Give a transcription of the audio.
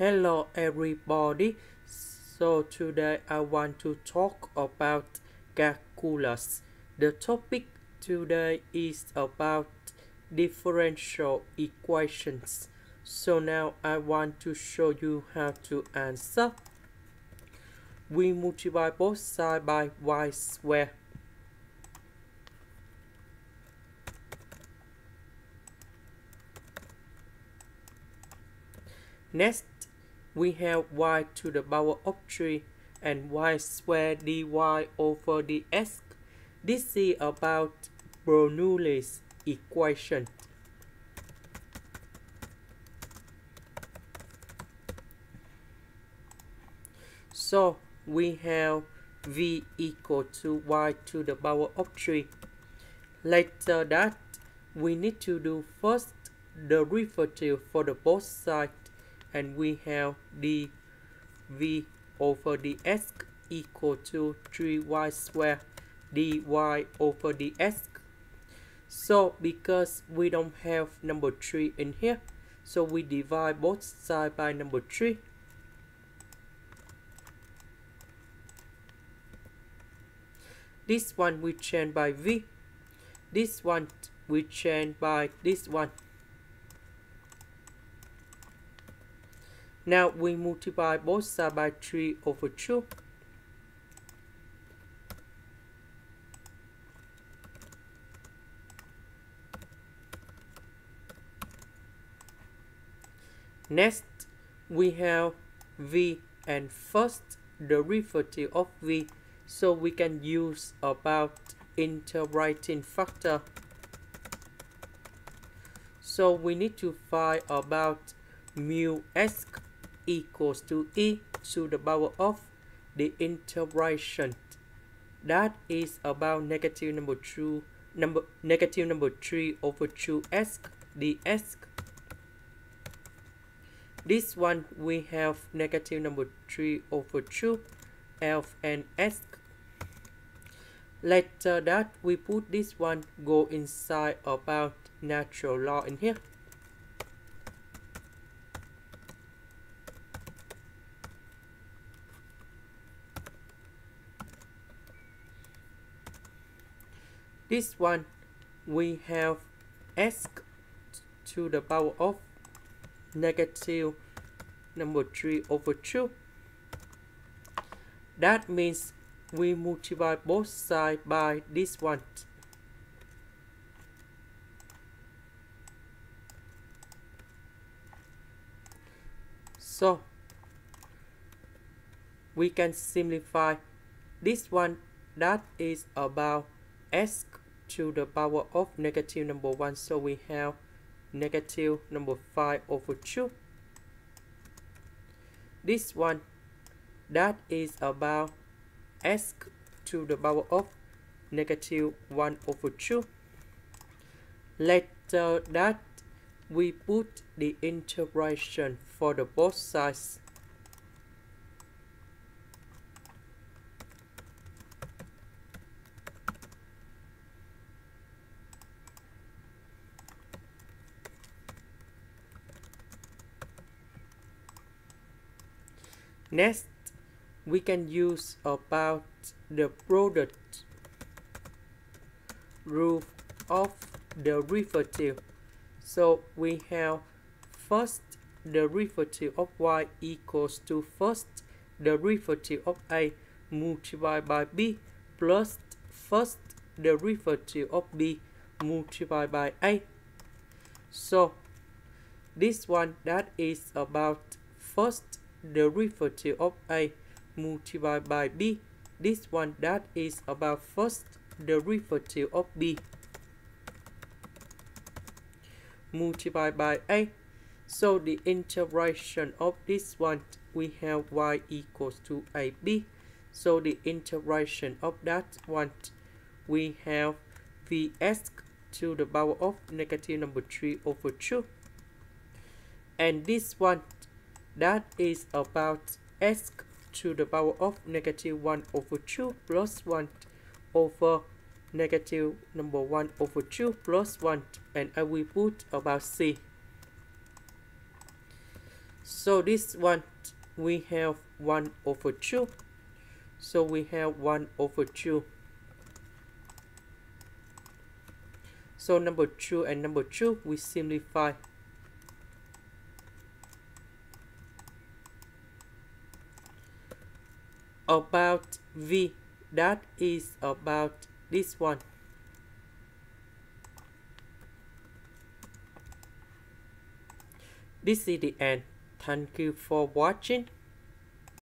Hello everybody. So today I want to talk about calculus. The topic today is about differential equations. So now I want to show you how to answer. We multiply both sides by y squared. Next, we have y to the power of 3 and y squared dy over dx. This is about Bernoulli's equation. So we have v equal to y to the power of 3. Later that, we need to do first the derivative for the both sides and we have dv over dx equal to 3y squared dy over dx. So because we don't have number 3 in here, so we divide both sides by number 3. This one we change by v. This one we change by this one. Now we multiply both sides by 3 over 2. Next, we have v and first derivative of v, so we can use about integrating factor. So we need to find about mu s equals to e to the power of the integration. That is about negative number two number negative number three over two s ds. This one we have negative number three over two f and s. Later that we put this one go inside about natural law in here. This one we have s to the power of negative number 3 over 2. That means we multiply both sides by this one. So we can simplify this one that is about s to the power of negative number 1 so we have negative number 5 over 2 this one that is about s to the power of negative 1 over 2 later that we put the integration for the both sides Next, we can use about the product rule of the derivative. So we have first the derivative of y equals to first the derivative of a multiplied by b plus first the derivative of b multiplied by a. So this one that is about first derivative of a multiplied by b. This one that is about first derivative of b multiplied by a. So the integration of this one we have y equals to ab. So the integration of that one we have vs to the power of negative number 3 over 2. And this one that is about s to the power of negative 1 over 2 plus 1 over negative number 1 over 2 plus 1 and I will put about c. so this one we have 1 over 2 so we have 1 over 2 so number 2 and number 2 we simplify about v. That is about this one. This is the end. Thank you for watching